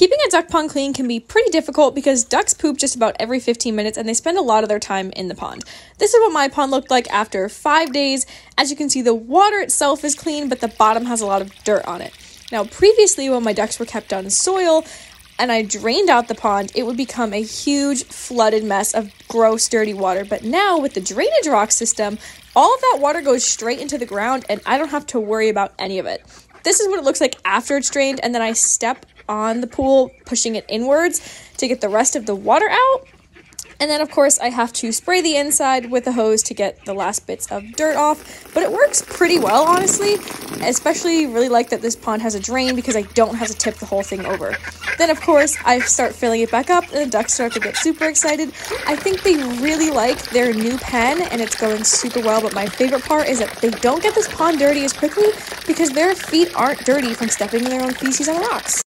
Keeping a duck pond clean can be pretty difficult because ducks poop just about every 15 minutes and they spend a lot of their time in the pond. This is what my pond looked like after five days. As you can see, the water itself is clean, but the bottom has a lot of dirt on it. Now, previously, when my ducks were kept on soil and I drained out the pond, it would become a huge flooded mess of gross, dirty water. But now, with the drainage rock system, all of that water goes straight into the ground and I don't have to worry about any of it. This is what it looks like after it's drained, and then I step on the pool, pushing it inwards to get the rest of the water out. And then, of course, I have to spray the inside with a hose to get the last bits of dirt off. But it works pretty well, honestly. Especially really like that this pond has a drain because I don't have to tip the whole thing over. Then, of course, I start filling it back up and the ducks start to get super excited. I think they really like their new pen and it's going super well. But my favorite part is that they don't get this pond dirty as quickly because their feet aren't dirty from stepping in their own feces on the rocks.